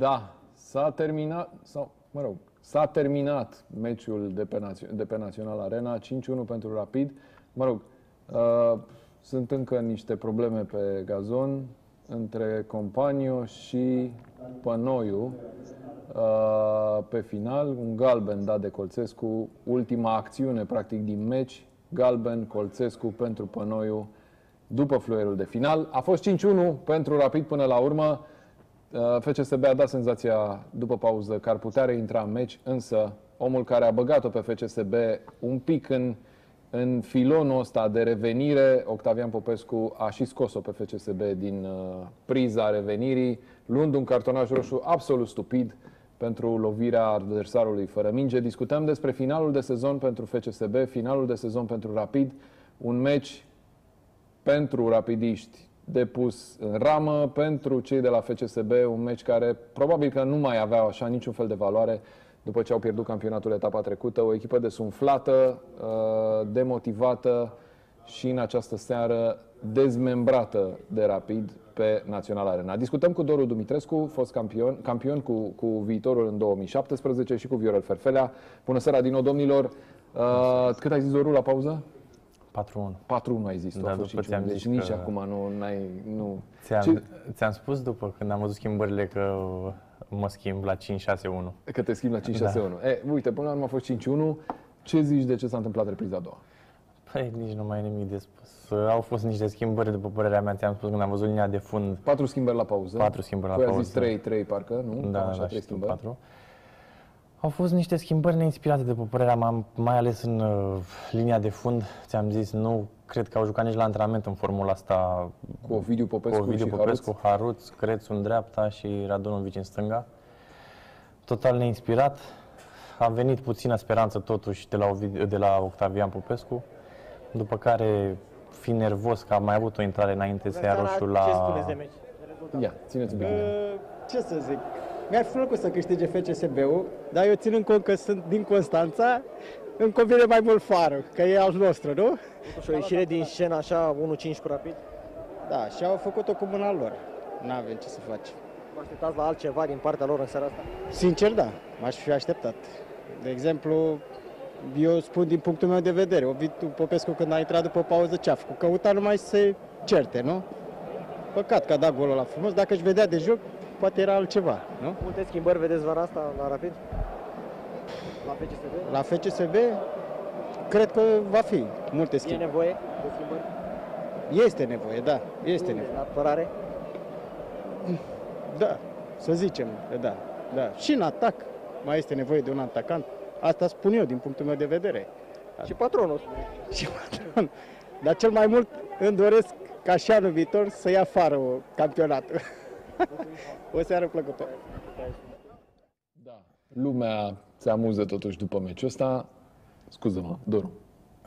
Da, s-a terminat, sau, mă rog, s-a terminat meciul de pe, naț- de pe Național Arena, 5-1 pentru Rapid. Mă rog, uh, sunt încă niște probleme pe gazon între Companio și Pănoiu. Uh, pe final, un galben dat de Colțescu, ultima acțiune practic din meci, galben Colțescu pentru Pănoiu după fluierul de final. A fost 5-1 pentru Rapid până la urmă. Uh, FCSB a dat senzația după pauză că ar putea reintra în meci, însă omul care a băgat-o pe FCSB un pic în, în filonul ăsta de revenire, Octavian Popescu a și scos-o pe FCSB din uh, priza revenirii, luând un cartonaj roșu absolut stupid pentru lovirea adversarului fără minge. Discutăm despre finalul de sezon pentru FCSB, finalul de sezon pentru Rapid, un meci pentru rapidiști depus în ramă, pentru cei de la FCSB, un meci care probabil că nu mai avea așa niciun fel de valoare după ce au pierdut campionatul etapa trecută, o echipă desumflată, uh, demotivată și în această seară dezmembrată de rapid pe Național Arena. Discutăm cu Doru Dumitrescu, fost campion, campion cu, cu viitorul în 2017 și cu Viorel Ferfelea. Bună seara din nou, domnilor! Uh, cât ai zis, Doru, la pauză? 4-1. 4-1 ai zis, tu Da, a fost după 5-1, ți-am deci zis nici că- acum nu ai nu. Ți-am, Ce- ți-am spus după când am văzut schimbările că mă schimb la 5-6-1. Că te schimbi la 5-6-1. E, uite, până la urmă a fost 5-1. Ce zici de ce s-a întâmplat repriza a doua? Păi nici nu mai e nimic de spus. Au fost niște schimbări, după părerea mea, ți-am spus când am văzut linia de fund. Patru schimbări la pauză. Patru schimbări la Păi a pauză. zis 3, 3 parcă, nu? Cam Da, așa, da, trei și tu schimbări. 4. Au fost niște schimbări neinspirate, după părerea mea, mai ales în uh, linia de fund. Ți-am zis, nu cred că au jucat nici la antrenament în formula asta Cu Ovidiu Popescu cu Ovidiu și Popescu, Haruț, Crețu în dreapta și Radonovici în stânga. Total neinspirat. A venit puțină speranță totuși de la, Ovidiu, de la Octavian Popescu, după care, fi nervos că a mai avut o intrare înainte să ia roșu la... Ce spuneți de meci? Haruț. Ia, țineți un pic. bine. Uh, ce să zic? Mi-ar fi plăcut să câștige FCSB-ul, dar eu ținând cont că sunt din Constanța, îmi convine mai mult farul, că e al nostru, nu? Și o ieșire din scenă așa, 1-5 cu rapid. Da, și au făcut-o cu mâna lor. N-avem ce să facem. Vă așteptați la altceva din partea lor în seara asta? Sincer, da, m-aș fi așteptat. De exemplu, eu spun din punctul meu de vedere, Ovidiu Popescu când a intrat după pauză ce a făcut? Căuta numai să se certe, nu? Păcat că a dat golul la frumos, dacă își vedea de joc, poate era altceva, nu? Multe schimbări vedeți vara asta la rapid? La FCSB? La FCSB, cred că va fi multe E schimbări. nevoie de schimbări? Este nevoie, da, este nevoie. La apărare? Da, să zicem, că da, da. Și în atac mai este nevoie de un atacant. Asta spun eu din punctul meu de vedere. Și patronul. Și patron. Dar cel mai mult îmi doresc ca și anul viitor să ia afară o campionatul. o seară plăcută. Da. Lumea se amuză totuși după meciul ăsta. Scuză-mă, Doru.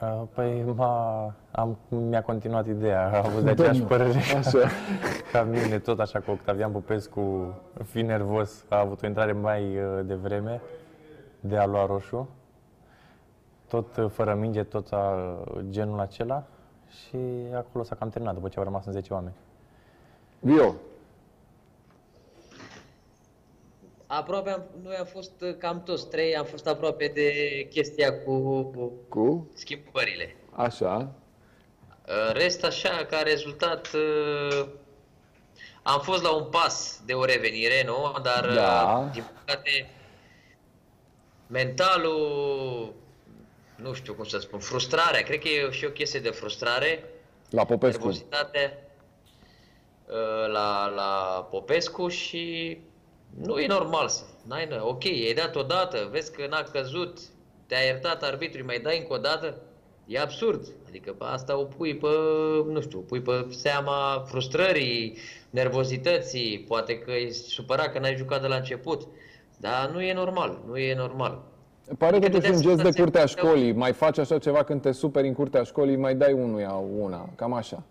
Uh, Păi m-a, am, mi-a continuat ideea, a avut de aceeași Domnul, părere așa. ca mine, tot așa cu Octavian Popescu, fi nervos, a avut o intrare mai uh, devreme de a lua roșu, tot uh, fără minge, tot a, genul acela și acolo s-a cam terminat după ce au rămas în 10 oameni. Vio, Aproape am, noi am fost uh, cam toți trei, am fost aproape de chestia cu, cu cu, schimbările. așa, Uh, Rest așa, ca rezultat, uh, am fost la un pas de o revenire, nu? Dar, uh, Da. din păcate, mentalul, nu știu cum să spun, frustrarea, cred că e și o chestie de frustrare, la Popescu. nervozitate uh, la, la Popescu și nu e normal să... N-ai, n- ok, ai dat o dată, vezi că n-a căzut, te-a iertat arbitrii, mai dai încă o dată? E absurd. Adică pe asta o pui pe, nu știu, o pui pe seama frustrării, nervozității, poate că e supărat că n-ai jucat de la început. Dar nu e normal, nu e normal. Pare Adică totuși un dădeați gest de senzația curtea că- școlii. Mai faci așa ceva când te superi în curtea școlii, mai dai unuia una, cam așa.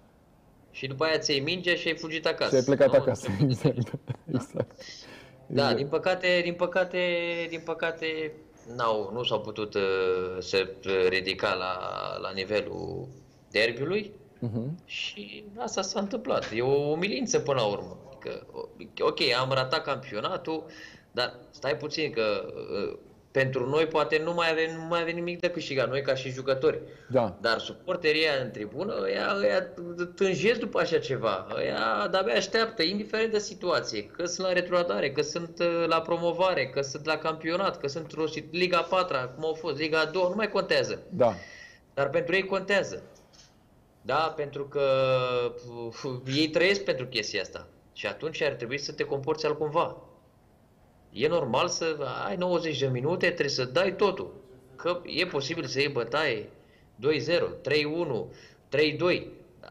Și după aia ți-ai minge și ai fugit acasă. Și ai plecat Nu? acasă, exact. exact. Da, din păcate, din păcate, din păcate, n-au, nu s-au putut uh, să ridica la, la nivelul derbiului Mhm. și asta s-a întâmplat. E o umilință până la urmă. Că, ok, am ratat campionatul, dar stai puțin că uh, pentru noi poate nu mai avem, nu mai avem nimic de câștigat, noi ca și jucători. Da. Dar suporterii ăia în tribună, ăia, ăia tânjesc după așa ceva. Ăia de-abia așteaptă, indiferent de situație, că sunt la retrogradare, că sunt uh, la promovare, că sunt la campionat, că sunt într-o sit- Liga 4 cum au fost, Liga 2, nu mai contează. Da. Dar pentru ei contează. Da, pentru că uh, ei trăiesc pentru chestia asta. Și atunci ar trebui să te comporți altcumva. E normal să ai 90 de minute, trebuie să dai totul. Că e posibil să iei bătaie 2-0, 3-1, 3-2.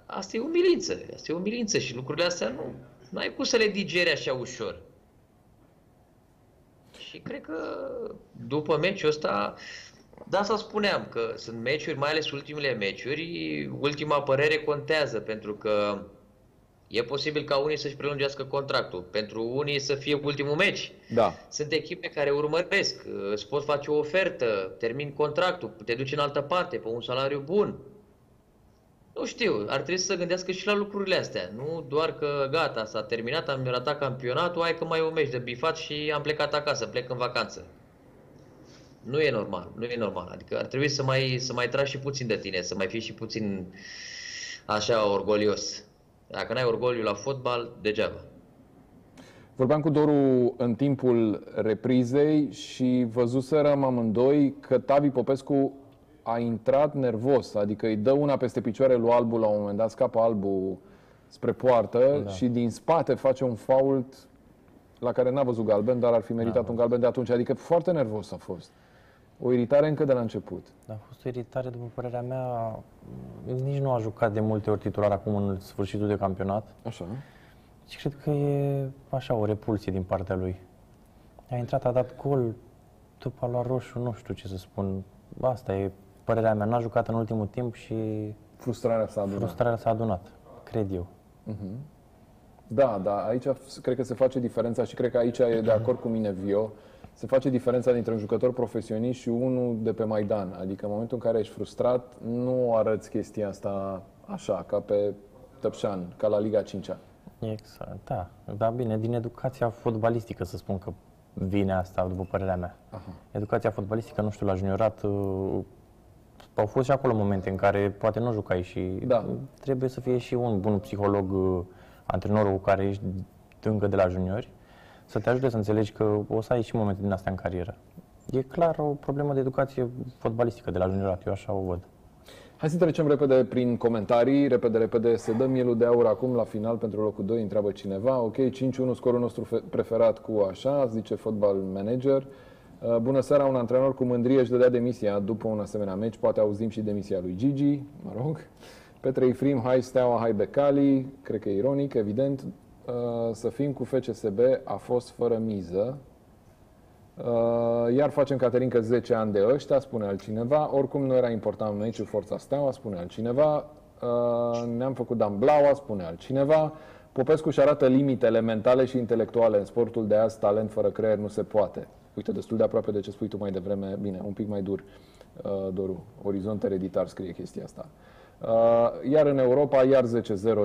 Asta e umilință. Asta e umilință și lucrurile astea nu, nu ai cum să le digeri așa ușor. Și cred că după meciul ăsta, da, asta spuneam, că sunt meciuri, mai ales ultimele meciuri, ultima părere contează, pentru că e posibil ca unii să-și prelungească contractul, pentru unii să fie ultimul meci. Da. Sunt echipe care urmăresc, îți pot face o ofertă, termin contractul, te duci în altă parte pe un salariu bun. Nu știu, ar trebui să se gândească și la lucrurile astea. Nu doar că gata, s-a terminat, am ratat campionatul, hai că mai e un meci de bifat și am plecat acasă, plec în vacanță. Nu e normal, nu e normal. Adică ar trebui să mai, să mai tragi și puțin de tine, să mai fii și puțin așa orgolios. Dacă n-ai orgoliu la fotbal, degeaba. Vorbeam cu Doru în timpul reprizei și văzuserăm amândoi că Tavi Popescu a intrat nervos, adică îi dă una peste picioare lui Albu la un moment dat, scapă Albu spre poartă Da. și din spate face un fault la care n-a văzut galben, dar ar fi meritat un galben de atunci. Adică foarte nervos a fost. O iritare încă de la început. Dar a fost o iritare, după părerea mea, nici nu a jucat de multe ori titular acum în sfârșitul de campionat. Așa. Și cred că e așa o repulsie din partea lui. A intrat, a dat gol, după a luat roșu, nu știu ce să spun. Asta e părerea mea. N-a jucat în ultimul timp și Frustrarea s-a adunat. frustrarea s-a adunat, cred eu. Da, da, aici cred că se face diferența și cred că aici e de acord cu mine Vio. Se face diferența dintre un jucător profesionist și unul de pe Maidan. Adică în momentul în care ești frustrat, nu arăți chestia asta așa, ca pe Tăpșan, ca la Liga 5 -a. Exact, da. Dar bine, din educația fotbalistică să spun că vine asta, după părerea mea. Aha. Educația fotbalistică, nu știu, la juniorat, uh, au fost și acolo momente în care poate nu jucai și Da. trebuie să fie și un bun psiholog, uh, antrenorul cu care ești încă de la juniori, să te ajute să înțelegi că o să ai și momente din astea în carieră. E clar o problemă de educație fotbalistică de la juniorat, eu așa o văd. Hai să trecem repede prin comentarii, repede, repede, să dăm mielul de aur acum la final pentru locul 2, întreabă cineva. Ok, 5-1, scorul nostru fe- preferat cu așa, zice fotbal manager. Uh, Bună seara, un antrenor cu mândrie își dădea demisia după un asemenea meci, poate auzim și demisia lui Gigi, mă rog. Petre Ifrim, hai Steaua, hai Becali, cred că e ironic, evident. Uh, Să fim cu FCSB a fost fără miză, Uh, Iar facem Caterinca 10 ani de ăștia, spune altcineva. Oricum nu era important meciul Forța Steaua, spune altcineva. Uh, Ne-am făcut Dan Blaua, spune altcineva. Popescu își arată limitele mentale și intelectuale. În sportul de azi, talent fără creier nu se poate. Uite, destul de aproape de ce spui tu mai devreme. Bine, un pic mai dur, uh, Doru. Orizont ereditar scrie chestia asta. Uh, Iar în Europa, iar 10-0,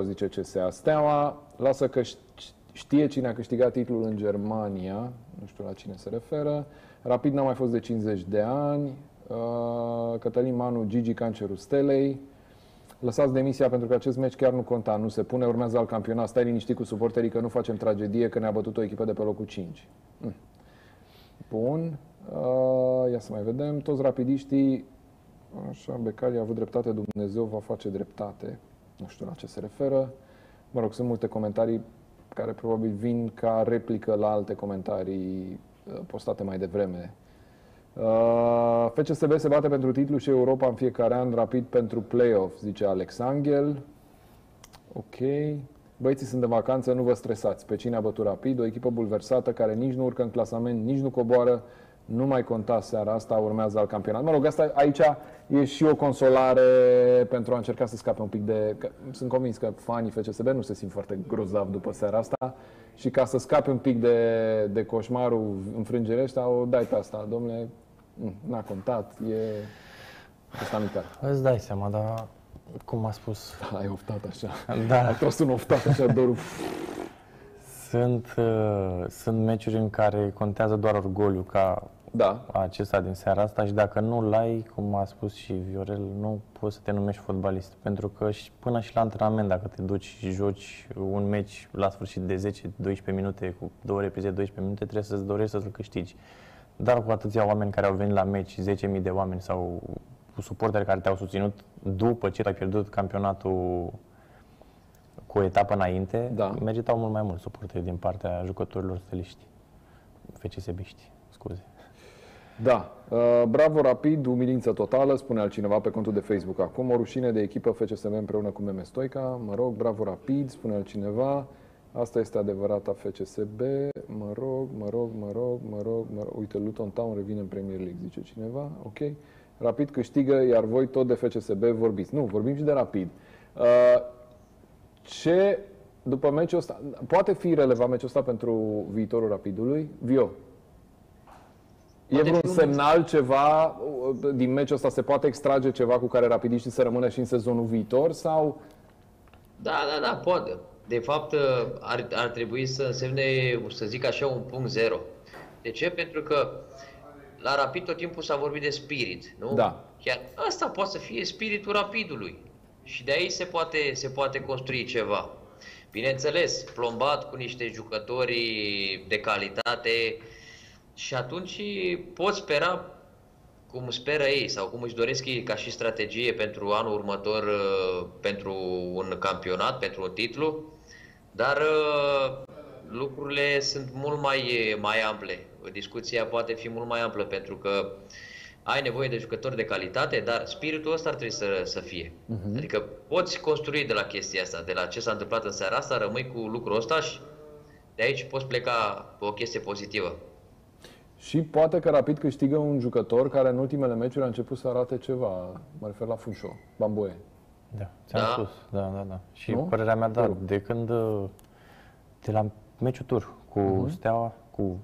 zice CSA Steaua. Lasă că ș- știe cine a câștigat titlul în Germania. Nu știu la cine se referă. Rapid n-a mai fost de 50 de ani. Uh, Cătălin Manu, Gigi Cancerul Stelei. Lăsați demisia pentru că acest meci chiar nu conta, nu se pune, urmează al campionat. Stai liniștit cu suporterii că nu facem tragedie, că ne-a bătut o echipă de pe locul 5. Mm. Bun. Uh, ia să mai vedem. Toți rapidiștii Așa, Becali a avut dreptate, Dumnezeu va face dreptate. Nu știu la ce se referă. Mă rog, sunt multe comentarii care probabil vin ca replică la alte comentarii uh, postate mai devreme. Uh, FCSB se bate pentru titlu și Europa în fiecare an, rapid pentru play-off, zice Alex Angel. Ok. Băieții sunt de vacanță, nu vă stresați. Pe cine a bătut rapid? O echipă bulversată care nici nu urcă în clasament, nici nu coboară. Nu mai conta seara asta, urmează al campionat. Mă rog, asta aici e și o consolare pentru a încerca să scape un pic de... Că sunt convins că fanii FCSB nu se simt foarte grozav după seara asta și ca să scape un pic de, de coșmarul înfrângerii ăștia, o dai pe asta. Domnule, mm, n-a contat, e... Asta mică. Îți dai seama, dar cum a spus, Ai oftat așa. da, Ai tras un oftat așa, Doru. Sunt, uh, sunt meciuri în care contează doar orgoliu, ca Da. acesta din seara asta și dacă nu-l ai, cum a spus și Viorel, nu poți să te numești fotbalist. Pentru că și până și la antrenament, dacă te duci și joci un meci la sfârșit de 10-12 minute, cu două reprize 12 minute, trebuie să-ți dorești să-l câștigi. Dar cu atâția oameni care au venit la meci, 10.000 de oameni sau cu suporteri care te-au susținut după ce ai pierdut campionatul cu o etapă înainte, Da. meritau mult mai mult suporteri din partea jucătorilor steliști, FCSB-ști, scuze. Da. Uh, bravo, rapid, umilință totală, spune altcineva pe contul de Facebook acum. O rușine de echipă FCSB împreună cu Meme Stoica. Mă rog, bravo, rapid, spune altcineva. Asta este adevărata FCSB. Mă rog, mă rog, mă rog, mă rog, mă rog. Uite, Luton Town revine în Premier League, zice cineva. Ok. Rapid câștigă, iar voi tot de FCSB vorbiți. Nu, vorbim și de Rapid. Uh, ce, după meciul ăsta, poate fi relevant meciul ăsta pentru viitorul Rapidului? Vio, E Poate vreun fi un semnal, ceva, uh, din meciul ăsta se poate extrage ceva cu care rapidiștii să rămână și în sezonul viitor sau Da, da, da, poate. De fapt, ar, ar trebui să însemne, să zic așa, un punct zero. De ce? Pentru că la Rapid tot timpul s-a vorbit de spirit, nu? Da. Chiar asta poate să fie spiritul Rapidului. Și de aici se poate, se poate construi ceva. Bineînțeles, plombat cu niște jucători de calitate și atunci poți spera cum speră ei sau cum își doresc ei ca și strategie pentru anul următor, uh, pentru un campionat, pentru un titlu, dar uh, lucrurile sunt mult mai, mai ample. Discuția poate fi mult mai amplă pentru că ai nevoie de jucători de calitate, dar spiritul ăsta ar trebui să, să fie. Uh-huh. Adică poți construi de la chestia asta, de la ce s-a întâmplat în seara asta, rămâi cu lucrul ăsta și de aici poți pleca pe o chestie pozitivă. Și poate că rapid câștigă un jucător care în ultimele meciuri a început să arate ceva, mă refer la Funșo, Bamboe. Da, ți-am Da? spus, da, da, da. Și Nu? părerea mea, da, Te rog. de când, uh, de la meciul tur cu Mhm. Steaua, cu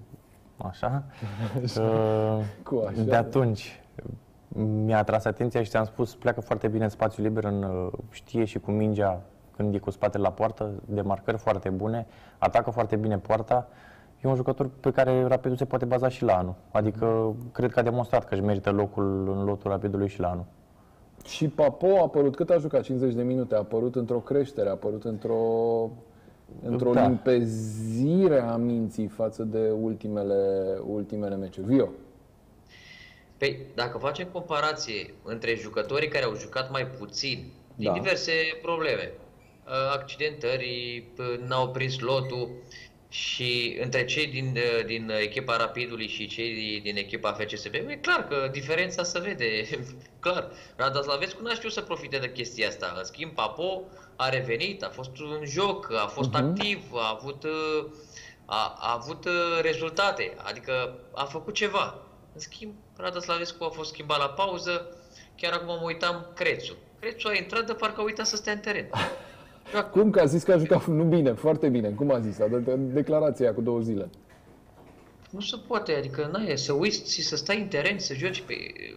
așa, uh, Cu așa, de da. atunci mi-a atras atenția și ți-am spus, pleacă foarte bine în spațiu liber, în, uh, știe și cu mingea când e cu spatele la poartă, de marcări foarte bune, atacă foarte bine poarta. E un jucător pe care Rapidul se poate baza și la anul. Adică cred că a demonstrat că își merită locul în lotul Rapidului și la anul. Și Papo a apărut, cât a jucat? 50 de minute, a apărut într-o creștere, a apărut într-o într-o Da. limpezire a minții față de ultimele, ultimele meciuri. Vio. Păi, dacă facem comparație între jucătorii care au jucat mai puțin, din Da. diverse probleme, uh, accidentări, p- n-au prins lotul și între cei din, uh, din echipa Rapidului și cei din echipa FCSB, e clar că diferența se vede, clar. Rada Slavescu n-a știut să profite de chestia asta. În schimb, Papo a revenit, a fost un joc, a fost Mhm. activ, a avut, uh, a, a avut uh, rezultate, adică a făcut ceva. În schimb, Rada Slavescu a fost schimbat la pauză, chiar acum mă uitam Crețu. Crețu a intrat de parcă a uitat să stea în teren. Joacă. Cum că a zis că a jucat nu bine, foarte bine. Cum a zis? A dat declarația aia cu două zile. Nu se poate, adică n-ai, să uiți și să stai în teren, să joci. Pe...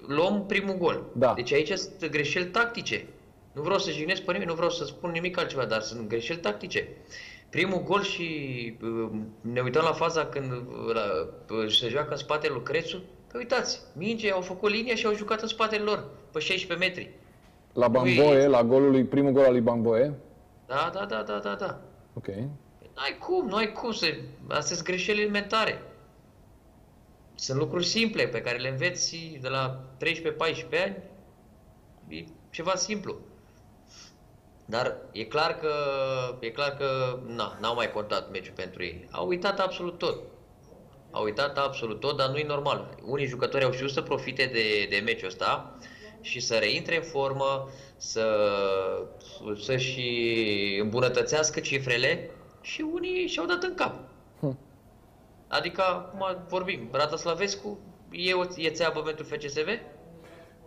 Luăm primul gol. Da. Deci aici sunt greșeli tactice. Nu vreau să jignesc pe nimeni, nu vreau să spun nimic altceva, dar sunt greșeli tactice. Primul gol și uh, ne uităm la faza când uh, la, uh, se joacă în spatele lui Crețu. Păi uitați, minge, au făcut linia și au jucat în spatele lor, pe 16 metri. La Bamboe, la golul lui, primul gol al lui Bamboe. Da, da, da, da, da, da. Ok. N-ai cum, nu ai cum să... Astea sunt greșeli elementare. Sunt lucruri simple pe care le înveți de la 13-14 ani. E ceva simplu. Dar e clar că, e clar că na, n-au mai contat meciul pentru ei. Au uitat absolut tot. Au uitat absolut tot, dar nu e normal. Unii jucători au știut să profite de, de meciul ăsta și să reintre în formă, să, să și îmbunătățească cifrele și unii și-au dat în cap. Adică, acum vorbim, Rada Slavescu e, o, e țeapă pentru FCSB?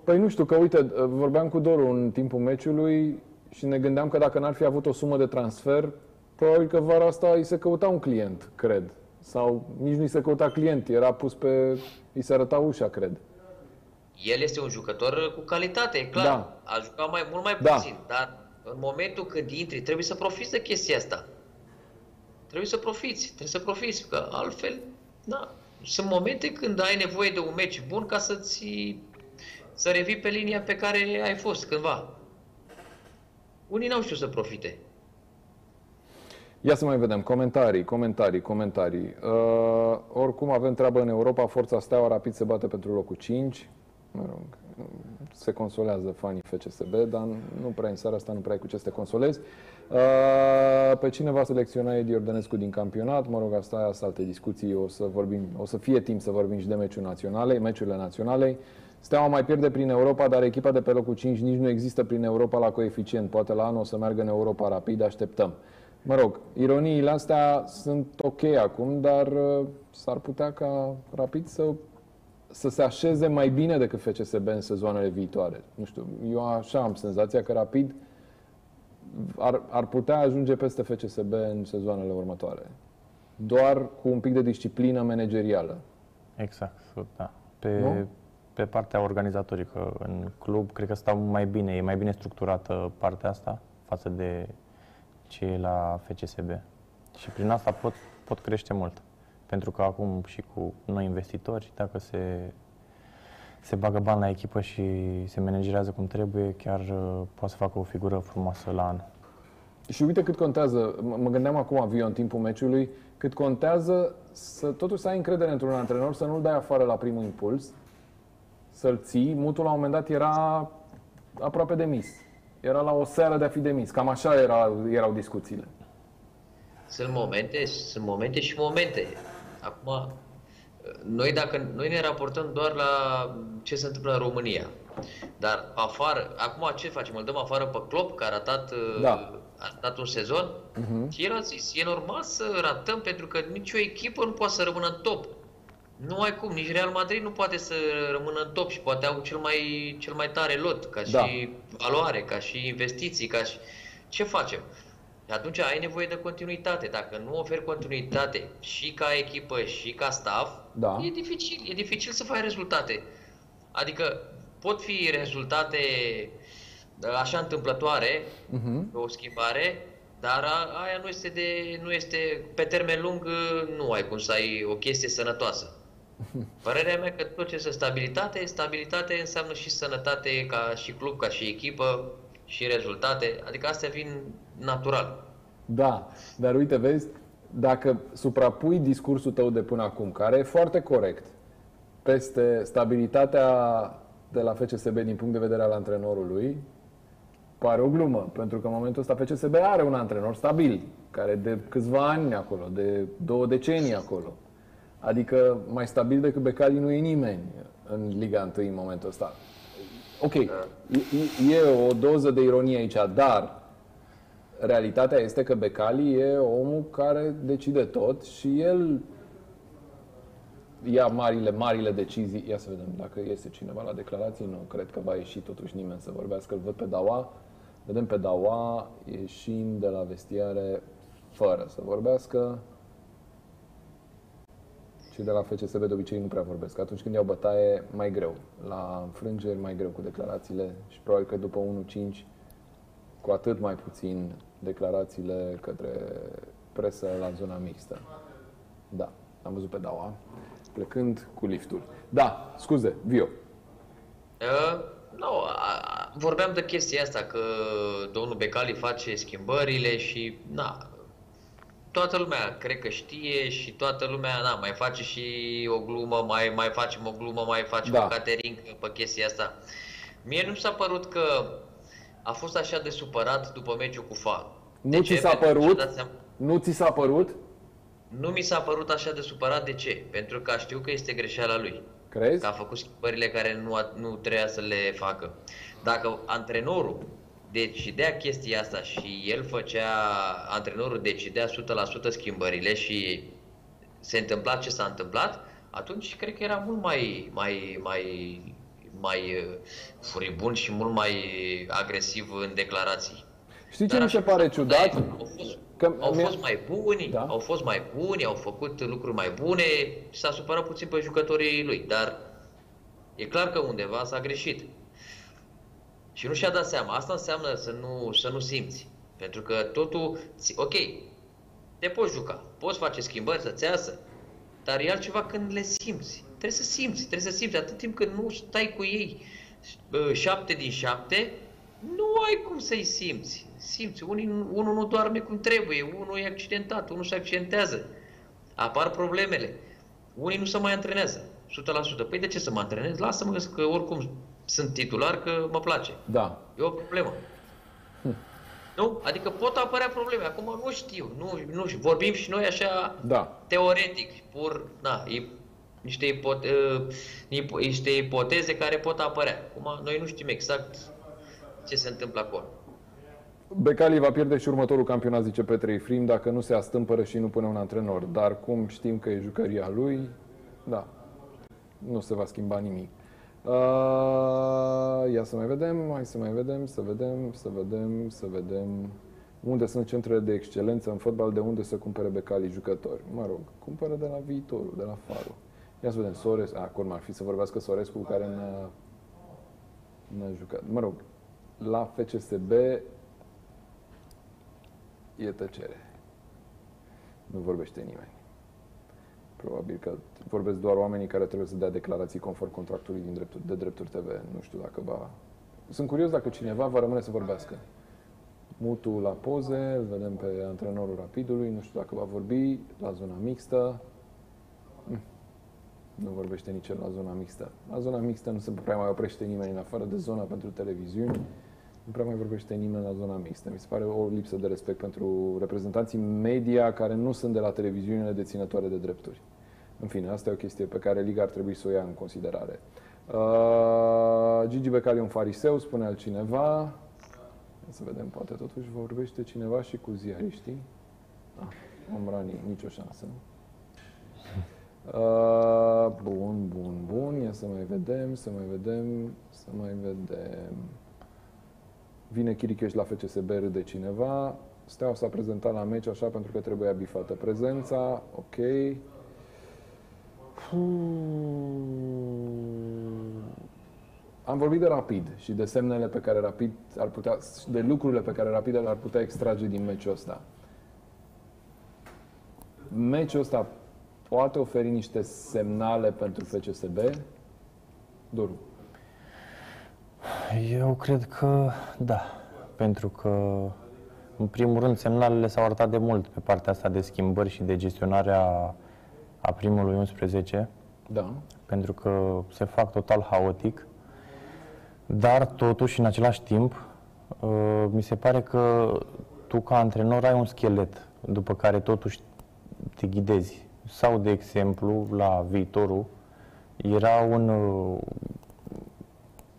Păi nu știu, că uite, vorbeam cu Doru în timpul meciului și ne gândeam că dacă n-ar fi avut o sumă de transfer, probabil că vara asta îi se căuta un client, cred. Sau nici nu îi se căuta client, era pus pe... îi se arăta ușa, cred. El este un jucător cu calitate, e clar. Da. A jucat mai mult mai Da. puțin, dar în momentul când intri trebuie să profiți de chestia asta. trebuie să profiți, trebuie să profiți, că altfel, da, sunt momente când ai nevoie de un meci bun ca să-ți să revii pe linia pe care ai fost cândva. Unii n-au știut să profite. Ia să mai vedem. Comentarii, comentarii, comentarii. Uh, oricum avem treabă în Europa. Forța Steaua Rapid se bate pentru locul 5. Mă rog, se consolează fanii FCSB, dar nu prea în seara asta nu prea ai cu ce să te consolezi. Uh, pe cine va selecționa Edi Ordănescu din campionat? Mă rog, asta sunt alte discuții. O să, vorbim, o să fie timp să vorbim și de meciuri naționale, meciurile naționale. Steaua mai pierde prin Europa, dar echipa de pe locul 5 nici nu există prin Europa la coeficient. Poate la anul o să meargă în Europa rapid, așteptăm. Mă rog, ironiile astea sunt ok acum, dar uh, s-ar putea ca rapid să, să se așeze mai bine decât FCSB în sezoanele viitoare. Nu știu, eu așa am senzația că rapid ar, ar putea ajunge peste FCSB în sezoanele următoare. Doar cu un pic de disciplină managerială. Exact, da. Pe, nu? pe partea organizatorică în club, cred că stau mai bine, e mai bine structurată partea asta față de ce e la FCSB. Și prin asta pot, pot crește mult. Pentru că acum și cu noi investitori, dacă se, se bagă bani la echipă și se managerează cum trebuie, chiar uh, poate să facă o figură frumoasă la an. Și uite cât contează, mă gândeam acum avion în timpul meciului, cât contează să totuși să ai încredere într-un antrenor, să nu-l dai afară la primul impuls, să-l ții. Mutul la un moment dat era aproape de mis. Era la o seară de a fi demis. Cam așa era, erau discuțiile. Sunt momente, sunt momente și momente. Acum, noi, dacă, noi ne raportăm doar la ce se întâmplă în România. Dar afară, acum ce facem? Îl dăm afară pe Klopp, care a ratat, da. a ratat un sezon? Uh-huh. El a zis, e normal să ratăm pentru că nicio echipă nu poate să rămână în top. Nu ai cum, nici Real Madrid nu poate să rămână în top și poate au cel mai, cel mai tare lot, ca da. și valoare, ca și investiții, ca și... Ce facem? Atunci ai nevoie de continuitate. Dacă nu oferi continuitate și ca echipă și ca staff, da. e dificil. E dificil să faci rezultate. Adică pot fi rezultate așa întâmplătoare, uh-huh. o schimbare, dar aia nu este, de, nu este, pe termen lung, nu ai cum să ai o chestie sănătoasă. Părerea mea că tot ce este stabilitate, stabilitate înseamnă și sănătate ca și club, ca și echipă și rezultate, adică astea vin natural. Da, dar uite, vezi, dacă suprapui discursul tău de până acum, care e foarte corect, peste stabilitatea de la FCSB din punct de vedere al antrenorului, pare o glumă, pentru că în momentul ăsta FCSB are un antrenor stabil, care de câțiva ani acolo, de două decenii acolo. Adică mai stabil decât Becali nu e nimeni în Liga 1 în momentul ăsta. Ok, e, e o doză de ironie aici, dar realitatea este că Becali e omul care decide tot și el ia marile, marile decizii. Ia să vedem dacă iese cineva la declarații. Nu, cred că va ieși totuși nimeni să vorbească. Îl văd pe Dawa. Vedem pe Dawa ieșind de la vestiare fără să vorbească și de la FCSB de obicei nu prea vorbesc. Atunci când iau bătaie, mai greu. La înfrângeri, mai greu cu declarațiile și probabil că după 1-5, cu atât mai puțin declarațiile către presă la zona mixtă. Da, am văzut pe Daua, plecând cu liftul. Da, scuze, Vio. Uh, nu, no, vorbeam de chestia asta, că domnul Becali face schimbările și, na, toată lumea cred că știe și toată lumea na, mai face și o glumă, mai, mai facem o glumă, mai facem da. o catering pe chestia asta. Mie nu mi s-a părut că a fost așa de supărat după meciul cu FA. Nu ți s-a părut? Nu ți s-a părut? Nu mi s-a părut așa de supărat. De ce? Pentru că știu că este greșeala lui. Crezi? Că a făcut schimbările care nu, a, nu trebuia să le facă. Dacă antrenorul decidea chestia asta și el făcea, antrenorul decidea 100% schimbările și se întâmpla ce s-a întâmplat, atunci cred că era mult mai, mai, mai, mai uh, furibund și mult mai agresiv în declarații. Știi ce Dar mi se pare ciudat? Au fost, că au fost mai buni, da? au fost mai buni, au făcut lucruri mai bune și s-a supărat puțin pe jucătorii lui, dar e clar că undeva s-a greșit. Și nu și-a dat seama. Asta înseamnă să nu, să nu simți. Pentru că totul, ok, te poți juca, poți face schimbări să-ți iasă, dar e altceva când le simți. Trebuie să simți, trebuie să simți. Atât timp cât nu stai cu ei uh, șapte din șapte, nu ai cum să-i simți. Simți, unii, unul nu doarme cum trebuie, unul e accidentat, unul se accidentează. Apar problemele. Unii nu se mai antrenează, 100%. Păi de ce să mă antrenez? Lasă-mă că oricum sunt titular, că mă place. Da. E o problemă. Nu? Adică pot apărea probleme. Acum nu știu. Nu, nu știu. Vorbim și noi așa Da. teoretic, pur, da, e, niște, ipote, uh, ipo- niște ipoteze care pot apărea. Acum noi nu știm exact ce se întâmplă acolo. Becali va pierde și următorul campionat, zice Petre Ifrim, dacă nu se astâmpără și nu pune un antrenor. Dar cum știm că e jucăria lui, da, nu se va schimba nimic. Uh, ia să mai vedem, hai să mai vedem, să vedem, să vedem, să vedem. Unde sunt centrele de excelență în fotbal, de unde să cumpere Becali jucători? Mă rog, cumpără de la viitorul, de la Faro. Ia să vedem, Sores, acum ar fi să vorbească Sorescu, cu care n-a, n-a jucat. Mă rog, la FCSB e tăcere. Nu vorbește nimeni. Probabil că vorbesc doar oamenii care trebuie să dea declarații conform contractului din drepturi, de drepturi TV. Nu știu dacă va... Sunt curios dacă cineva va rămâne să vorbească. Mutu la poze, îl vedem pe antrenorul Rapidului, nu știu dacă va vorbi la zona mixtă. Hm. Nu vorbește nici el la zona mixtă. La zona mixtă nu se prea mai oprește nimeni în afară de zona pentru televiziuni. Nu prea mai vorbește nimeni la zona mixtă. Mi se pare o lipsă de respect pentru reprezentanții media care nu sunt de la televiziunile deținătoare de drepturi. În fine, asta e o chestie pe care Liga ar trebui să o ia în considerare. Uh, Gigi Becali e un fariseu, spune altcineva. Ia Să vedem, poate totuși vorbește cineva și cu ziariștii. Ah, Omrani, nicio șansă. Uh, bun, bun, bun. Ia să mai vedem, să mai vedem, să mai vedem. Vine Chiricheș la FCSB, râde cineva. Steaua s-a prezentat la meci așa pentru că trebuia bifată prezența. Ok. Am vorbit de Rapid și de semnele pe care Rapid ar putea, de lucrurile pe care Rapid ar putea extrage din meciul ăsta. Meciul ăsta poate oferi niște semnale pentru FCSB? Doru. Eu cred că da, pentru că în primul rând semnalele s-au arătat de mult pe partea asta de schimbări și de gestionarea a primului 11, Da. pentru că se fac total haotic, dar totuși în același timp uh, mi se pare că tu ca antrenor ai un schelet după care totuși te ghidezi. Sau, de exemplu, la viitorul, era un, uh,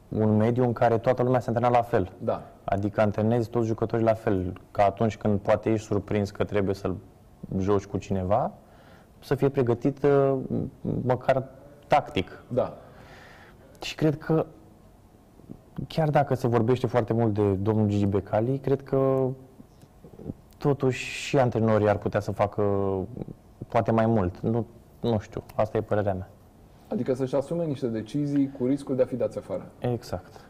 un mediu în care toată lumea se antrena la fel. Da. Adică antrenezi toți jucătorii la fel, ca atunci când poate ești surprins că trebuie să-l joci cu cineva, să fie pregătit uh, măcar tactic. Da. Și cred că, chiar dacă se vorbește foarte mult de domnul Gigi Becali, cred că totuși și antrenorii ar putea să facă poate mai mult. Nu, nu știu, asta e părerea mea. Adică să-și asume niște decizii cu riscul de a fi dați afară. Exact.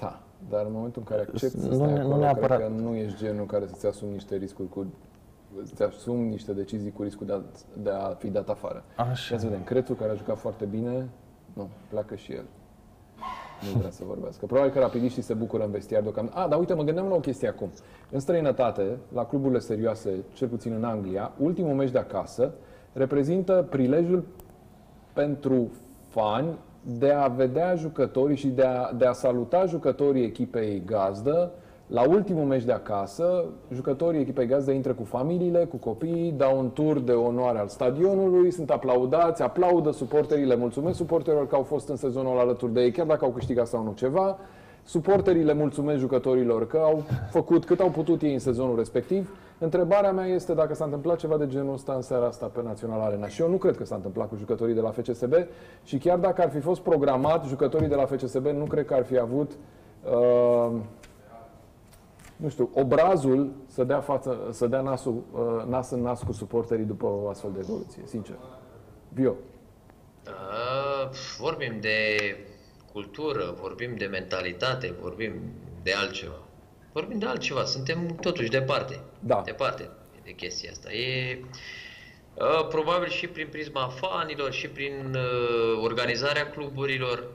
Da. Dar în momentul în care accepti să Nu stai ne- nu acolo, neapărat. cred că nu ești genul care să-ți asumi niște riscuri cu să-ți asumi niște decizii cu riscul de a, de a fi dat afară. Așa. Ia să vedem, Crețu, care a jucat foarte bine, nu, pleacă și el. Nu vrea să vorbească. Probabil că rapidiștii se bucură în vestiar deocamdată. Ah, dar uite, mă gândeam la o chestie acum. În străinătate, la cluburile serioase, cel puțin în Anglia, ultimul meci de acasă reprezintă prilejul pentru fani de a vedea jucătorii și de a, de a saluta jucătorii echipei gazdă. La ultimul meci de acasă, jucătorii echipei gazdă intră cu familiile, cu copiii, dau un tur de onoare al stadionului, sunt aplaudați, aplaudă suporterii, le mulțumesc suporterilor că au fost în sezonul ăla alături de ei, chiar dacă au câștigat sau nu ceva. Suporterii le mulțumesc jucătorilor că au făcut cât au putut ei în sezonul respectiv. Întrebarea mea este dacă s-a întâmplat ceva de genul ăsta în seara asta pe Național Arena. Și eu nu cred că s-a întâmplat cu jucătorii de la FCSB și chiar dacă ar fi fost programat, jucătorii de la FCSB nu cred că ar fi avut uh, nu știu, obrazul să dea, față, să dea nasul, uh, nas în nas cu suporterii după o astfel de evoluție, sincer. Vio. Uh, vorbim de cultură, vorbim de mentalitate, vorbim de altceva. Vorbim de altceva, suntem totuși departe. Da. Departe. de chestia asta. E uh, probabil și prin prisma fanilor și prin uh, organizarea cluburilor.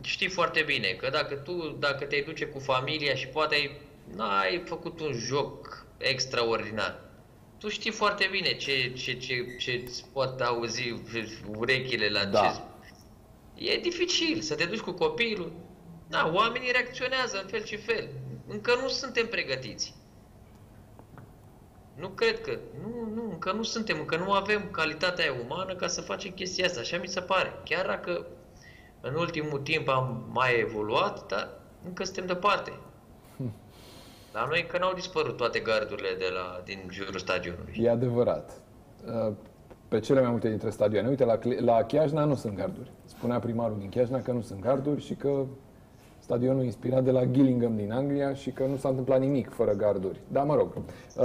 Știi foarte bine că dacă tu, dacă te duce cu familia și poate ai, n-ai făcut un joc extraordinar, tu știi foarte bine ce, ce, ce, ce îți pot auzi urechile la Da. ce... E dificil să te duci cu copilul. Da, oamenii reacționează în fel și fel. Încă nu suntem pregătiți. Nu cred că. Nu, nu, încă nu suntem, încă nu avem calitatea aia umană ca să facem chestia asta. Așa mi se pare. Chiar dacă în ultimul timp am mai evoluat, dar încă suntem departe. La noi încă n-au dispărut toate gardurile de la, din jurul stadionului. E adevărat. Uh, Pe cele mai multe dintre stadioane. Uite, la, Cle- la Chiajna nu sunt garduri. Spunea primarul din Chiajna că nu sunt garduri și că stadionul e inspirat de la Gillingham din Anglia și că nu s-a întâmplat nimic fără garduri. Da, mă rog. Uh,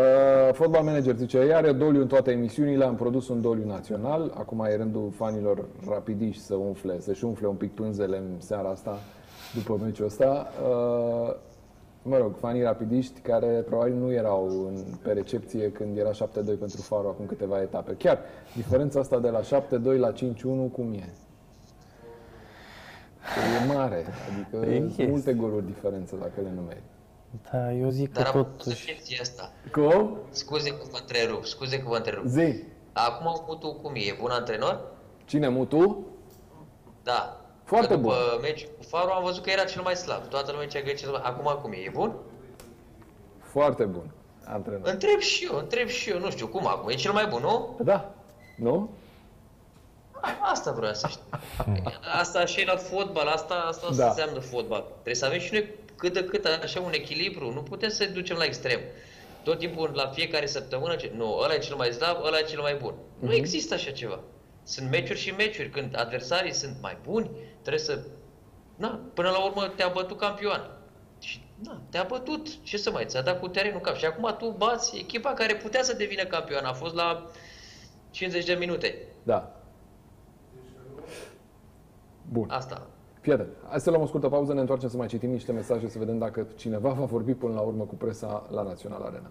Football Manager zice, iar e doliu în toate emisiunile, am produs un doliu național. Acum e rândul fanilor rapidiși să umfle, să-și umfle un pic pânzele în seara asta, după meciul ăsta. Uh, Mă rog, fanii rapidiști care probabil nu erau în, pe recepție când era 7-2 pentru Faro acum câteva etape. Chiar, diferența asta de la 7-2 la 5-1 cum e? Că e mare, adică E. sunt multe goluri diferență dacă le numeri. Da, eu zic că Dar am văzut totuși... chestia asta. Cum? Scuze că vă întrerup, scuze că vă întrerup. Zi, Acum Mutu cum e? E bun antrenor? cine mutu? Da. Foarte că după bun. meci cu Faro am văzut că era cel mai slab. Toată lumea zicea că e cel mai... Acum cum e? E bun? Foarte bun antrenor. Întreb și eu, întreb și eu, nu știu cum acum. E cel mai bun, nu? Da, nu? Asta vreau să știu. Asta și la fotbal, asta, asta Da. da. înseamnă fotbal. Trebuie să avem și noi cât de cât așa un echilibru. Nu putem să ducem la extrem. Tot timpul, la fiecare săptămână, ce- nu, ăla e cel mai slab, ăla e cel mai bun. Nu există așa ceva. Sunt meciuri și meciuri. Când adversarii sunt mai buni, trebuie să... Na, până la urmă te-a bătut campioan. Și, na, te-a bătut. Ce să mai, ți-a dat cu terenul cap. Și acum tu bați echipa care putea să devină campion. A fost la 50 de minute. Da. Bun. Asta. Fii atent. Hai să luăm o scurtă pauză, ne întoarcem să mai citim niște mesaje, să vedem dacă cineva va vorbi până la urmă cu presa la Național Arena.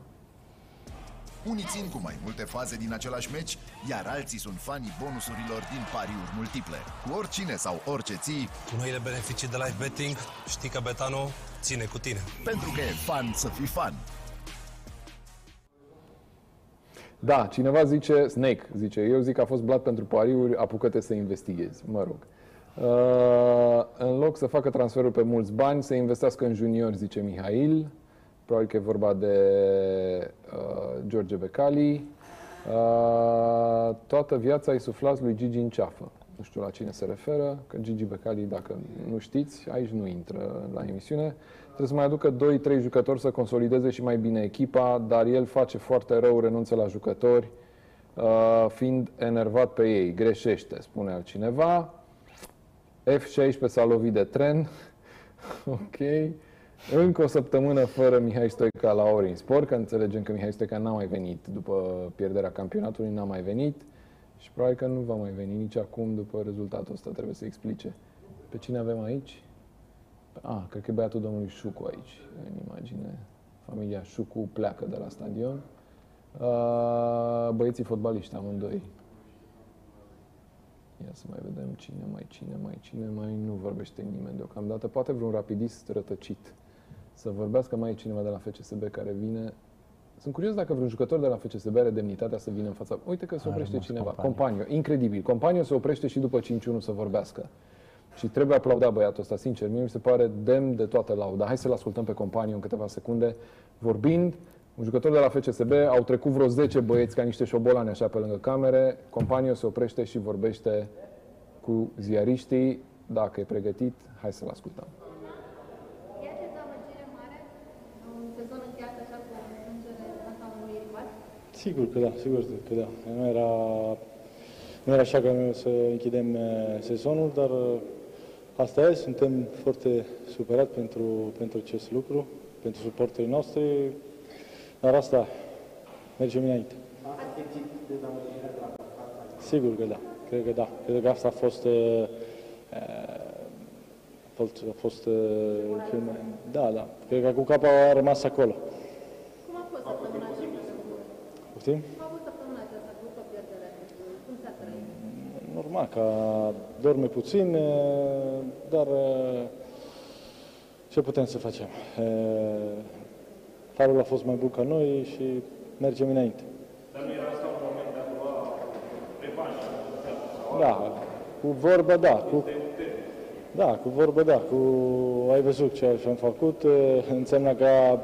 Unii țin cu mai multe faze din același meci, iar alții sunt fanii bonusurilor din pariuri multiple. Cu oricine sau orice ții, Cu noile beneficii de live betting, știi că Betano ține cu tine. pentru că e fan să fii fan. Da, cineva zice, Snake zice, eu zic că a fost blat pentru pariuri, apucă-te să investighezi, mă rog. Uh, în loc să facă transferuri pe mulți bani, să investească în juniori, zice Mihail. Probabil că e vorba de uh, George Becali. Uh, toată viața îi suflați lui Gigi în ceafă. Nu știu la cine se referă, că Gigi Becali, dacă nu știți, aici nu intră la emisiune. Trebuie să mai aducă 2-3 jucători să consolideze și mai bine echipa, dar el face foarte rău, renunță la jucători, uh, fiind enervat pe ei. Greșește, spune altcineva. F16 s-a lovit de tren. ok. Încă o săptămână fără Mihai Stoica la Orin Sport, că înțelegem că Mihai Stoica n-a mai venit după pierderea campionatului, n-a mai venit și probabil că nu va mai veni nici acum după rezultatul ăsta, trebuie să explice. Pe cine avem aici? Ah, cred că e băiatul domnului Șucu aici, în imagine. Familia Șucu pleacă de la stadion. Uh, băieții fotbaliști amândoi. Ia să mai vedem cine, mai cine, mai cine, mai nu vorbește nimeni deocamdată. Poate vreun rapidist rătăcit să vorbească. Mai e cineva de la FCSB care vine. Sunt curios dacă vreun jucător de la FCSB are demnitatea să vină în fața... Uite că se A oprește rămas cineva. Companiu. Companio. Incredibil. Companio se oprește și după 5-1 să vorbească. Și trebuie aplaudat băiatul ăsta, sincer. Mie mi se pare demn de toată lauda. Hai să-l ascultăm pe Companiu în câteva secunde. Vorbind, un jucător de la FCSB, au trecut vreo 10 băieți ca niște șobolani așa pe lângă camere. Companiu se oprește și vorbește cu ziariștii. Dacă e pregătit, hai să-l ascultăm. E dezamăgire mare un sezon încheiat așa cu o înfrângere în fața unui rival? Sigur că da, sigur că da. Nu era, nu era așa că noi o să închidem eh, sezonul, dar eh, asta e, suntem foarte supărați pentru, pentru acest lucru, pentru suporterii noștri, dar asta, mergem înainte. Sigur că da, cred că da. Cred că asta a fost, eh, eh, a fost, a fost eh, cel mai- da, da. Cred că cu capul a rămas acolo. Cum a fost săptămâna aceasta? Poftim? A avut săptămâna aceasta, a avut o pierdere. Cum s-a trăit? Normal că dorme puțin, e, dar e, ce putem să facem? E, Farul a fost mai bun ca noi și mergem înainte. Da, cu vorbă, da. Cu, da, cu vorbă, da. Cu, ai văzut ce am făcut, e, înseamnă că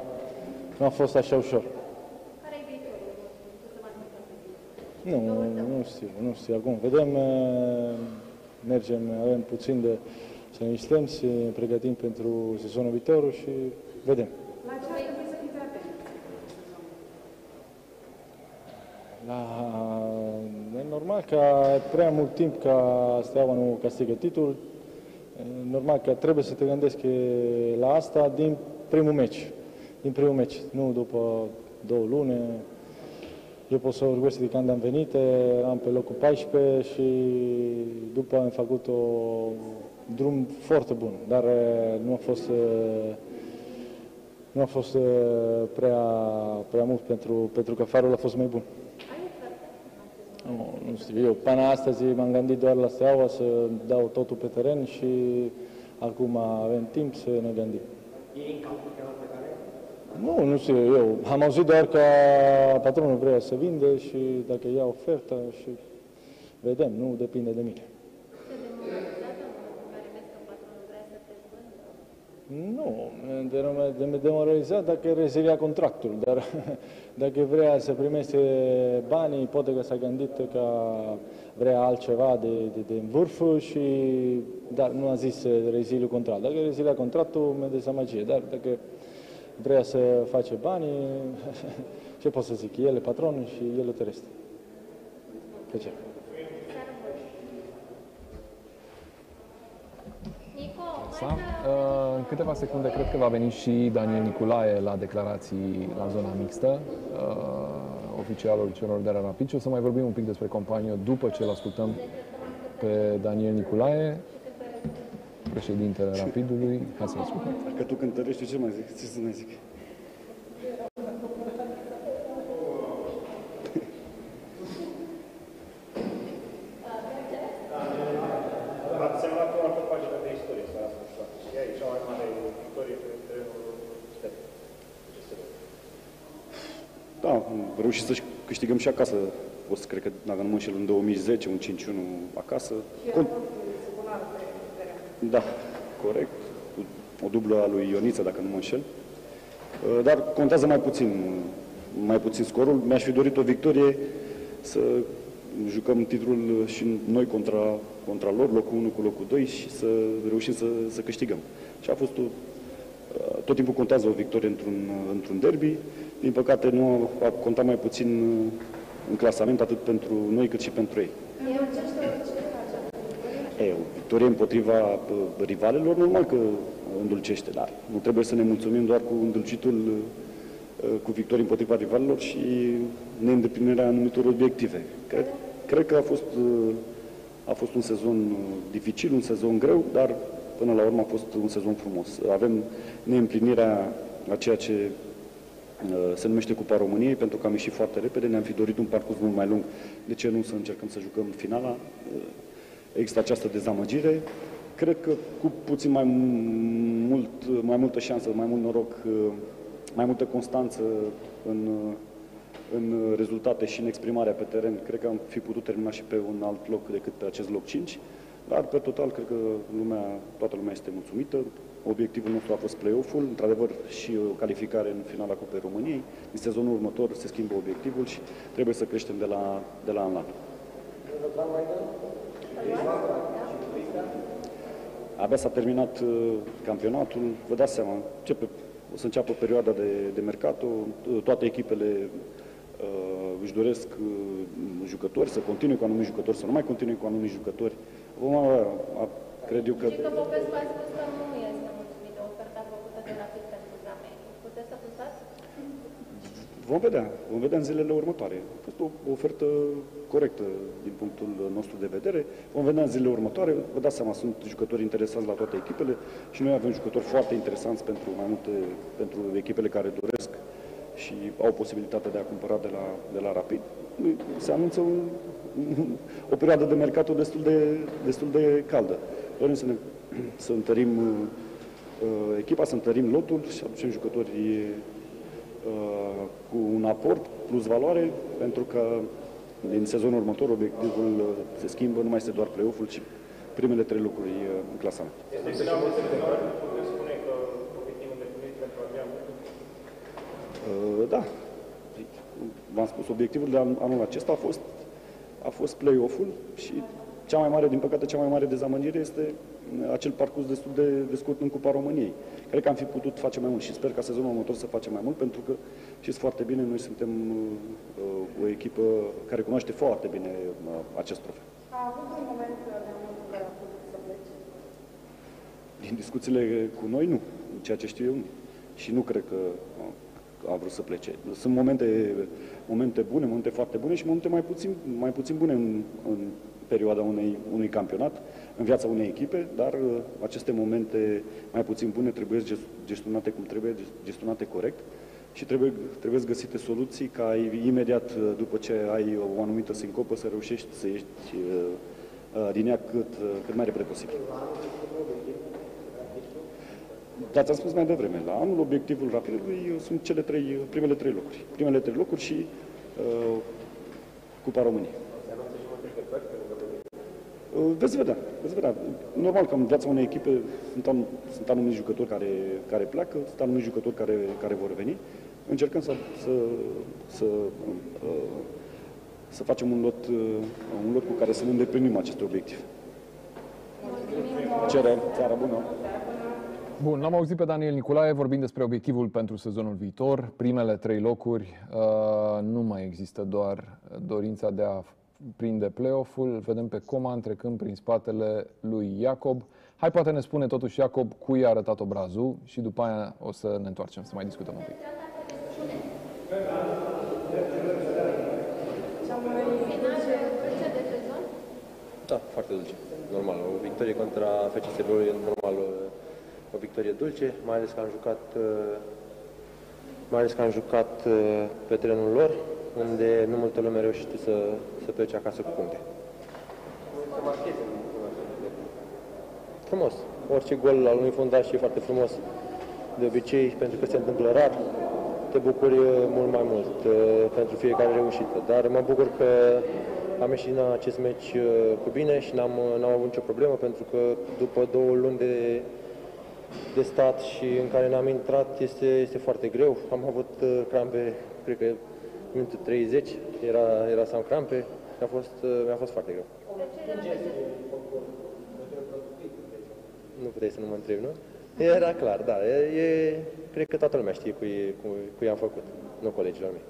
nu a fost așa ușor. Care e viitorul vostru? Ce se va întâmpla pe viitor? Nu, nu știu, nu știu. Acum vedem, eh, mergem, avem puțin de să ne miștăm, să ne pregătim pentru sezonul viitor și vedem. La ce ar trebui să fiți atenți? La, e normal că prea mult timp ca Steaua nu câștigă titlul, e normal că trebuie să te gândești la asta din primul meci. Din primul meci, nu după două luni. Eu pot să vorbesc de când am venit, am pe locul 14 și după am făcut o drum foarte bun, dar eh, nu a fost eh, nu a fost eh, prea, prea mult pentru, pentru că farul a fost mai bun. Nu, nu știu, eu până astăzi m-am gândit doar la steaua să dau totul pe teren și acum avem timp să ne gândim. Nu, nu știu, eu am auzit doar că patronul vrea să vinde și dacă ia oferta și vedem, nu depinde de mine. Este demoralizată în momentul în care vezi că patronul vrea să te vândă? Nu, de, de demoralizat dacă rezilia contractul, dar dacă vrea să primește banii, poate că s-a gândit că vrea altceva de, de, de în vârf și dar nu a zis reziliu contract. Dacă rezilia contractul, mă dezamăgie, dar dacă vrea să face bani, ce pot să zic, el e patron și el te reste. De ce? Nico, Sa. Uh, În câteva secunde cred că va veni și Daniel Niculae la declarații la zona mixtă, uh, oficialul celor de la Rapid și o să mai vorbim un pic despre companie după ce îl ascultăm pe Daniel Niculae, președintele Rapidului. Hai să ascultăm. Că tu cântărești, ce mai zic? Ce să mai zic? Ați semnat o altă pagină de istorie, să ascultat. Și ea e cea mai mare victorie pe terenul Step. Ce se vede? Da, am reușit să câștigăm și acasă. O să cred că, dacă nu mă înșel, în 2010, un 5-1 acasă. Con- da, corect. Cu O dublă a lui Ioniță, dacă nu mă înșel. Uh, Dar contează mai puțin, mai puțin scorul. Mi-aș fi dorit o victorie să jucăm titlul și noi contra, contra lor, locul 1 cu locul 2 și să reușim să, să câștigăm. Și a fost o, uh, tot timpul contează o victorie într-un, într-un derby. Din păcate nu a contat mai puțin uh, în clasament atât pentru noi cât și pentru ei. E, o victorie împotriva uh, rivalelor, normal că îndulcește, dar nu trebuie să ne mulțumim doar cu îndulcitul uh, cu victorii împotriva rivalelor și neîndeplinirea anumitor obiective. Cred, cred că a fost, uh, a fost un sezon uh, dificil, un sezon greu, dar până la urmă a fost un sezon frumos. Avem neîmplinirea a ceea ce uh, se numește Cupa României, pentru că am ieșit foarte repede, ne-am fi dorit un parcurs mult mai lung. De ce nu să încercăm să jucăm finala? Uh, Există această dezamăgire. Cred că cu puțin mai mult, mai multă șansă, mai mult noroc, uh, mai multă constanță în, uh, în rezultate și în exprimarea pe teren, cred că am fi putut termina și pe un alt loc decât pe acest loc 5. Dar, pe total, cred că lumea, toată lumea este mulțumită. Obiectivul nostru a fost play-off-ul, într-adevăr și o calificare în finala Cupei României. În sezonul următor se schimbă obiectivul și trebuie să creștem de la, de la an la an. Abia s-a terminat uh, campionatul, vă dați seama, începe, o să înceapă perioada de, de mercato, uh, toate echipele uh, își doresc uh, jucători, să continue cu anumiti jucători, să nu mai continue cu anumiti jucători. Vom avea, a, cred eu că... Și că Popescu a spus că nu este mulțumit de oferta făcută de la FIT pentru Zameni. Puteți să plusați? Vom vedea, vom vedea în zilele următoare. A fost o, o ofertă corectă din punctul nostru de vedere. Vom vedea în zilele următoare. Vă dați seama, sunt jucători interesanți la toate echipele și noi avem jucători foarte interesanți pentru mai multe, pentru echipele care doresc și au posibilitatea de a cumpăra de la, de la Rapid. Se anunță un, o perioadă de mercato destul de, destul de caldă. Dorim să, ne, să întărim uh, echipa, să întărim lotul și aducem jucători uh, cu un aport plus valoare, pentru că din sezonul următor obiectivul uh, se schimbă, nu mai este doar play-off-ul, ci primele trei locuri uh, în clasament. Este și puteți spune că obiectivul îndeplinit pentru Adrian Uh, Da. V-am spus, obiectivul de an- anul acesta a fost, a fost play-off-ul și cea mai mare, din păcate, cea mai mare dezamăgire este acel parcurs destul de, de scurt în Cupa României. Cred că am fi putut face mai mult și sper ca sezonul următor să facem mai mult, pentru că știți foarte bine, noi suntem uh, o echipă care cunoaște foarte bine uh, acest trofeu. A avut un moment de în care a putut să plece. Din discuțiile cu noi, nu. Ceea ce știu eu, nu. Și nu cred că uh, a vrut să plece. Sunt momente, momente bune, momente foarte bune și momente mai puțin, mai puțin bune în, în perioada unei, unui campionat, în viața unei echipe, dar uh, aceste momente mai puțin bune trebuie ges- gestionate cum trebuie, ges- gestionate corect și trebuie, trebuie găsite soluții ca ai- imediat uh, după ce ai o anumită sincopă să reușești să ieși uh, uh, din ea cât, uh, cât mai repede posibil. Da, ți-am spus mai devreme, la anul obiectivul Rapidului sunt cele trei, primele trei locuri. Primele trei locuri și uh, Cupa României. Uh, Veți vedea, veți vedea. Normal că în viața unei echipe sunt, anum, sunt anumiți jucători care, care pleacă, sunt anumiți jucători care, care vor veni. Încercăm să, să, să, uh, să facem un lot, uh, un lot cu care să ne îndeplinim aceste obiective. Cere, țara bună! Bun, l-am auzit pe Daniel Nicolae vorbind despre obiectivul pentru sezonul viitor, primele trei locuri. Uh, nu mai există doar dorința de a prinde play-off-ul. Îl vedem pe Coman trecând prin spatele lui Iacob. Hai, poate ne spune totuși Iacob cui a arătat obrazul și după aia o să ne întoarcem să mai discutăm un pic. Cea mai Finală dulce de sezon? Da, foarte dulce. Normal. O victorie contra FCSB-ul e normal o victorie dulce, mai ales că am jucat uh, mai ales că am jucat uh, pe terenul lor, unde nu multă lume a reușit să, să plece acasă cu puncte. Frumos. Orice gol al unui fundaș e foarte frumos. De obicei, pentru că se întâmplă rar, te bucuri uh, mult mai mult uh, pentru fiecare reușită. Dar mă bucur că am ieșit din acest meci uh, cu bine și n-am, uh, n-am avut nicio problemă, pentru că după două luni de, de stat și în care n-am intrat, este, este foarte greu. Am avut uh, crampe, cred că minutul 30, era, era să am crampe, mi-a fost, uh, mi-a fost foarte greu. Nu puteai să nu mă întrebi, nu? Era clar, da. E, e, cred că toată lumea știe cui, cui, cui am făcut, nu colegilor mei.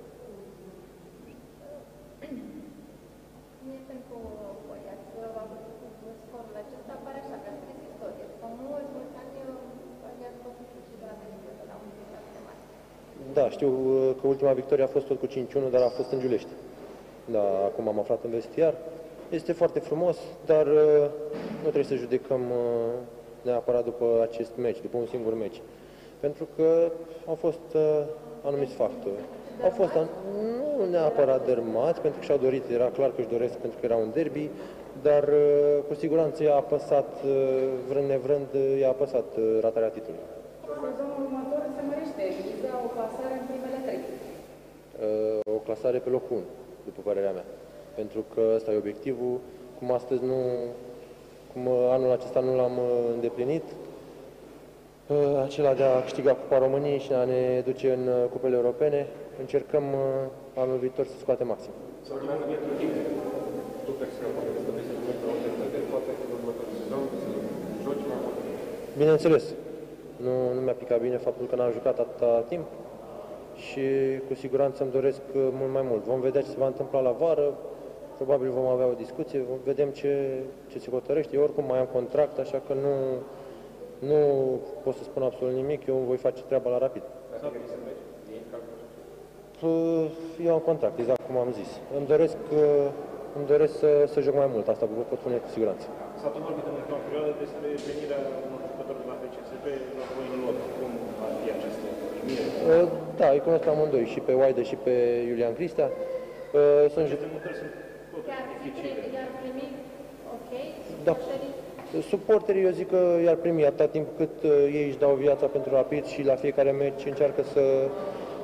Mie pentru voi ați avut scorul acesta, pare așa că a scris istorie. După mulți, mulți ani, i-ați făcut și de la Benefică la un foarte mare. Da, știu uh, că ultima victorie a fost tot cu 5-1, dar a fost în Giulești. Da, acum am aflat în vestiar. Este foarte frumos, dar uh, nu trebuie să judecăm uh, neapărat după acest meci, după un singur meci. Pentru că au fost uh, anumiți factori. Au fost an- nu neapărat dărmați, pentru că și-au dorit, era clar că își doresc pentru că era un derby, dar uh, cu siguranță i-a apăsat, uh, vrând nevrând, uh, i-a apăsat uh, ratarea titlului. Sezonul următor se mărește viza o clasare în primele trei. uh, o clasare pe locul 1, după părerea mea. Pentru că ăsta e obiectivul. Cum astăzi nu, cum uh, anul acesta nu l-am uh, îndeplinit, uh, acela de a câștiga Cupa României și a ne duce în uh, cupele europene, încercăm uh, anul viitor să scoatem maxim. Bineînțeles, nu, nu mi-a picat bine faptul că n-am jucat atâta timp și cu siguranță îmi doresc uh, mult mai mult. Vom vedea ce se va întâmpla la vară, probabil vom avea o discuție, vom vedem ce, ce se hotărăște. Eu oricum mai am contract, așa că nu, nu pot să spun absolut nimic, eu voi face treaba la rapid. Uh, Eu am contract, exact cum am zis. Îmi doresc, uh, îmi doresc să, să joc mai mult, asta vă pot spune cu siguranță. S-a tot vorbit în ultima perioadă despre venirea unor jucători de la FCSB la voi în lot. Cum ar fi această primire? Uh, Da, îi cunosc pe amândoi, și pe Oaide și pe Iulian Cristea. Uh, Sunt ju- Chiar, iar primi, ok, Da. suporterii? Suporterii, eu zic că i-ar primi atâta timp cât uh, ei își dau viața pentru rapid și la fiecare meci încearcă să,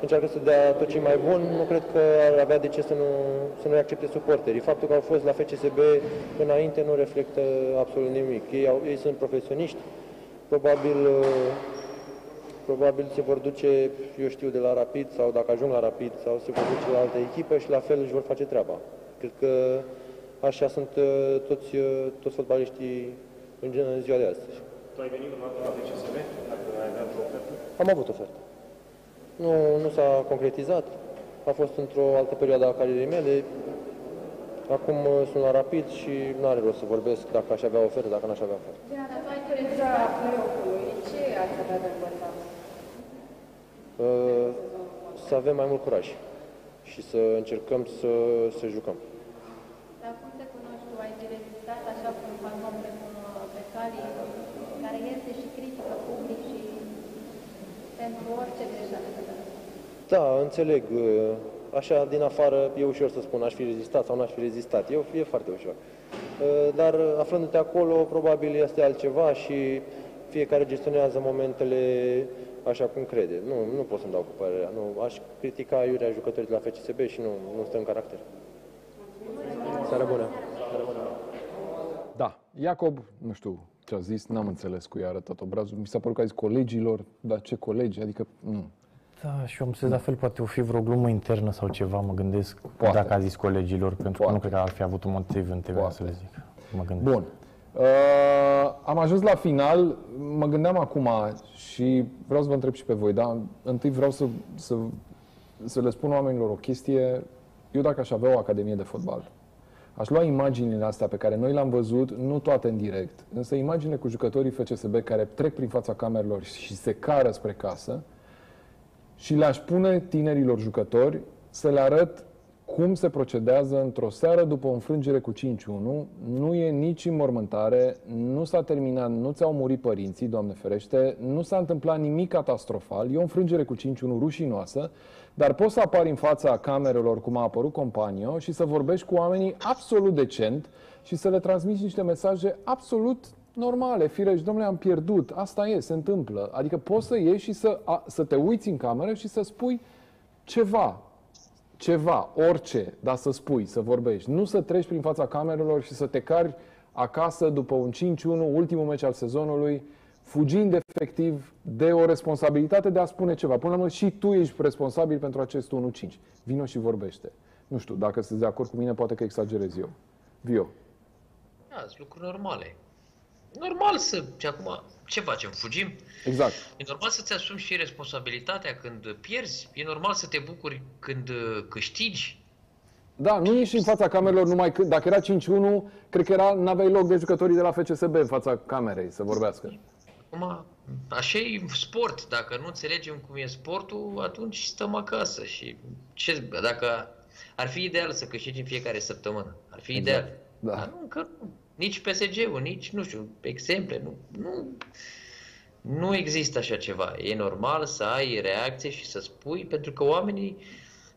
încearcă să dea tot ce e mai bun, nu cred că ar avea de ce să nu, să nu accepte suporterii. Faptul că au fost la FCSB înainte nu reflectă absolut nimic. Ei, au, ei sunt profesioniști, probabil, uh, probabil se vor duce, eu știu, de la Rapid sau dacă ajung la Rapid sau se vor duce la altă echipă și la fel își vor face treaba. Cred că așa sunt uh, toți, uh, toți fotbaliștii în, gen- în ziua de astăzi. Tu ai venit următor la FCSB, dacă ai avea o ofertă? Am avut ofertă. Nu, nu s-a concretizat. A fost într-o altă perioadă a carierei mele. Acum uh, sunt la Rapid și nu are rost să vorbesc dacă aș avea ofertă, dacă n-aș avea ofertă. Din experiența play-off-ului, ce ați avea de învățat? Uh, Să avem mai mult curaj și să încercăm să, să jucăm. Dar cum te cunoști tu? Ai rezistat așa cu un fantom precum uh, Becali, care iese și critică public și pentru orice greșeală pe care Da, înțeleg. uh, Așa, din afară, e ușor să spun, aș fi rezistat sau n-aș fi rezistat. E, e foarte ușor. Uh, Dar uh, aflându-te acolo, probabil este altceva și fiecare gestionează momentele așa cum crede. Nu, nu pot să-mi dau cu părerea. Nu, aș critica iurea jucătorii de la FCSB și nu, nu stă în caracter. Seară bună! Seară bună! Da, Iacob, nu știu ce a zis, n-am înțeles cu i-a arătat obrazul. Mi s-a părut că a zis colegilor, dar ce colegi? Adică, nu. Da, și eu am înțeles la fel, poate o fi vreo glumă internă sau ceva, mă gândesc, Poate. dacă a zis colegilor, pentru că Poate. nu cred că ar fi avut un motiv în TVA să le zic. Mă gândesc. Bun. Uh, am ajuns la final, mă gândeam acum și vreau să vă întreb și pe voi, dar întâi vreau să, să, să le spun oamenilor o chestie. Eu dacă aș avea o academie de fotbal, aș lua imaginile astea pe care noi le-am văzut, nu toate în direct, însă imagine cu jucătorii FCSB care trec prin fața camerelor și se cară spre casă și le-aș pune tinerilor jucători să le arăt cum se procedează într-o seară după o înfrângere cu 5-1. Nu e nici înmormântare, nu s-a terminat, nu ți-au murit părinții, Doamne ferește, nu s-a întâmplat nimic catastrofal, e o înfrângere cu 5-1 rușinoasă, dar poți să apari în fața camerelor, cum a apărut Companio, și să vorbești cu oamenii absolut decent și să le transmiți niște mesaje absolut normale, firești, domnule, am pierdut, asta e, se întâmplă. Adică poți să ieși și să, a, să te uiți în cameră și să spui ceva, ceva, orice, dar să spui, să vorbești. Nu să treci prin fața camerelor și să te cari acasă după un 5-1, ultimul meci al sezonului, fugind efectiv de o responsabilitate de a spune ceva. Până la urmă și tu ești responsabil pentru acest 1-5. Vino și vorbește. Nu știu, dacă sunteți de acord cu mine, poate că exagerez eu. Vio. Da, sunt lucruri normale. Normal să... Și acum, ce facem? Fugim? Exact. E normal să-ți asumi și responsabilitatea când pierzi. E normal să te bucuri când uh, câștigi. Da, nu ieși în fața camerelor numai când, dacă era 5-1, cred că era, n-aveai loc de jucătorii de la FCSB în fața camerei să vorbească. Acum, așa e sport. Dacă nu înțelegem cum e sportul, atunci stăm acasă. Și ce, dacă ar fi ideal să câștigi în fiecare săptămână. Ar fi Exact. ideal. Da. Dar nu, încă nu. Nici PSG-ul, nici, nu știu, exemple. Nu, nu, nu există așa ceva. E normal să ai reacție și să spui, pentru că oamenii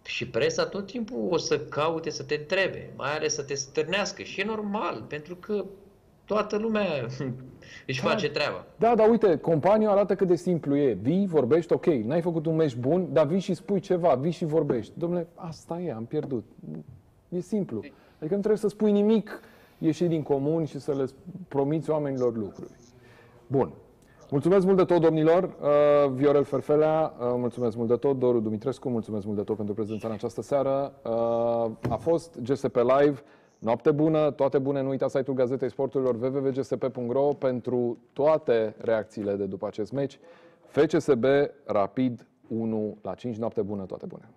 și presa tot timpul o să caute să te întrebe, mai ales să te stârnească. Și e normal, pentru că toată lumea își Da. face treaba. Da, dar uite, companiul arată cât de simplu e. Vii, vorbești, ok, n-ai făcut un meci bun, dar vii și spui ceva, vii și vorbești. Domnule, asta e, am pierdut. E simplu. Adică nu trebuie să spui nimic ieșit din comun și să le promiți oamenilor lucruri. Bun. Mulțumesc mult de tot, domnilor. Uh, Viorel Ferfelea, uh, mulțumesc mult de tot. Doru Dumitrescu, mulțumesc mult de tot pentru prezența în această seară. Uh, a fost GSP Live. Noapte bună, toate bune. Nu uitați site-ul Gazetei Sporturilor www.gsp.ro pentru toate reacțiile de după acest meci. FCSB Rapid 1 la 5. Noapte bună, toate bune.